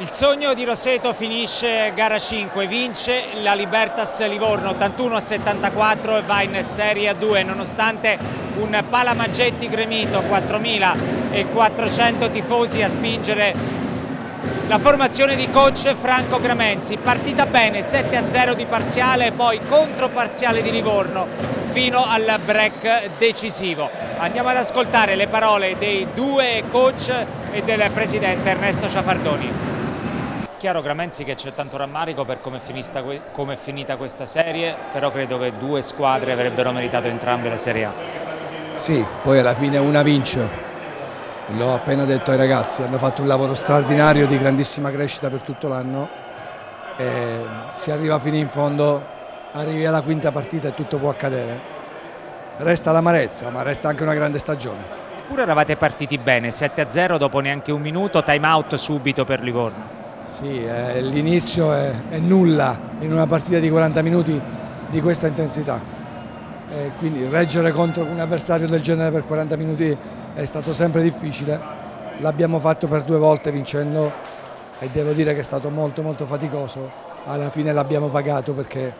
Il sogno di Roseto finisce gara 5, vince la Libertas Livorno 81 a 74 e va in Serie A2 nonostante un Palamaggetti gremito 4.400 tifosi a spingere la formazione di coach Franco Gramenzi. Partita bene, 7 a 0 di parziale, poi controparziale di Livorno fino al break decisivo. Andiamo ad ascoltare le parole dei due coach e del presidente Ernesto Ciafardoni. Chiaro Gramenzi che c'è tanto rammarico per come è, finita, come è finita questa serie, però credo che due squadre avrebbero meritato entrambe la Serie A. Sì, poi alla fine una vince, l'ho appena detto ai ragazzi, hanno fatto un lavoro straordinario di grandissima crescita per tutto l'anno si arriva fino in fondo, arrivi alla quinta partita e tutto può accadere. Resta l'amarezza, ma resta anche una grande stagione. Eppure eravate partiti bene, 7-0 dopo neanche un minuto, time out subito per Livorno. Sì, eh, l'inizio è, è, nulla in una partita di 40 minuti di questa intensità. Eh, quindi reggere contro un avversario del genere per 40 minuti è stato sempre difficile. L'abbiamo fatto per due volte vincendo e devo dire che è stato molto molto faticoso. Alla fine l'abbiamo pagato perché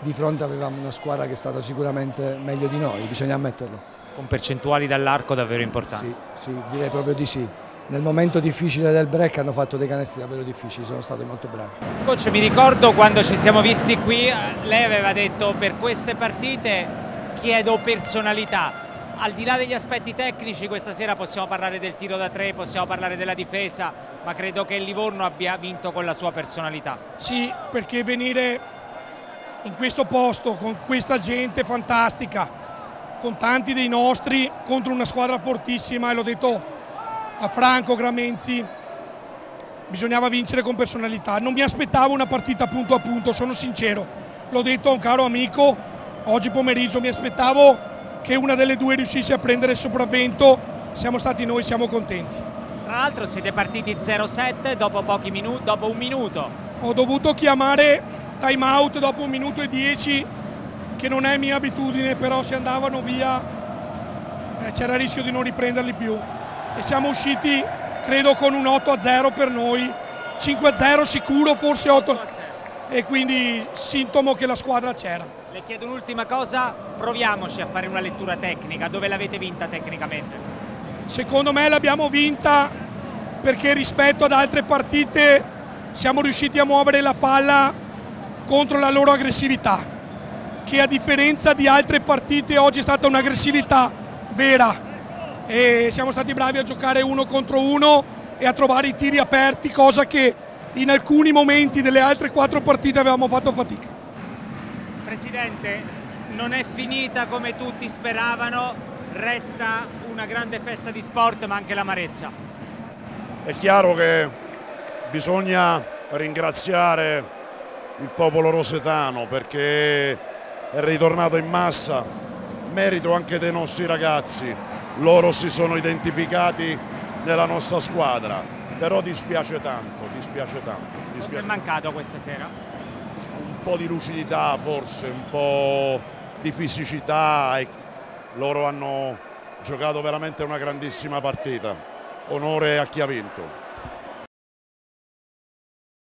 di fronte avevamo una squadra che è stata sicuramente meglio di noi, bisogna ammetterlo. Con percentuali dall'arco davvero importanti? Sì, sì, direi proprio di sì nel momento difficile del break hanno fatto dei canestri davvero difficili, sono stati molto bravi. Coach, mi ricordo quando ci siamo visti qui, lei aveva detto per queste partite chiedo personalità. Al di là degli aspetti tecnici, questa sera possiamo parlare del tiro da tre, possiamo parlare della difesa, ma credo che il Livorno abbia vinto con la sua personalità. Sì, perché venire in questo posto con questa gente fantastica, con tanti dei nostri, contro una squadra fortissima, e l'ho detto a Franco, Gramenzi, bisognava vincere con personalità. Non mi aspettavo una partita punto a punto, sono sincero. L'ho detto a un caro amico oggi pomeriggio, mi aspettavo che una delle due riuscisse a prendere il sopravvento. Siamo stati noi, siamo contenti. Tra l'altro siete partiti 0-7 dopo pochi minuti, dopo un minuto. Ho dovuto chiamare time out dopo un minuto e dieci, che non è mia abitudine, però se andavano via eh, c'era il rischio di non riprenderli più e siamo usciti credo con un 8 a 0 per noi. 5 a 0 sicuro forse 8 e quindi sintomo che la squadra c'era. Le chiedo un'ultima cosa. Proviamoci a fare una lettura tecnica. Dove l'avete vinta tecnicamente? Secondo me l'abbiamo vinta perché rispetto ad altre partite siamo riusciti a muovere la palla contro la loro aggressività che a differenza di altre partite oggi è stata un'aggressività vera e siamo stati bravi a giocare uno contro uno e a trovare i tiri aperti, cosa che in alcuni momenti delle altre quattro partite avevamo fatto fatica. Presidente, non è finita come tutti speravano, resta una grande festa di sport ma anche l'amarezza. È chiaro che bisogna ringraziare il popolo rosetano perché è ritornato in massa, merito anche dei nostri ragazzi loro si sono identificati nella nostra squadra, però dispiace tanto, dispiace tanto. Dispiace. Cosa è mancato questa sera? Un po' di lucidità forse, un po' di fisicità e loro hanno giocato veramente una grandissima partita. Onore a chi ha vinto.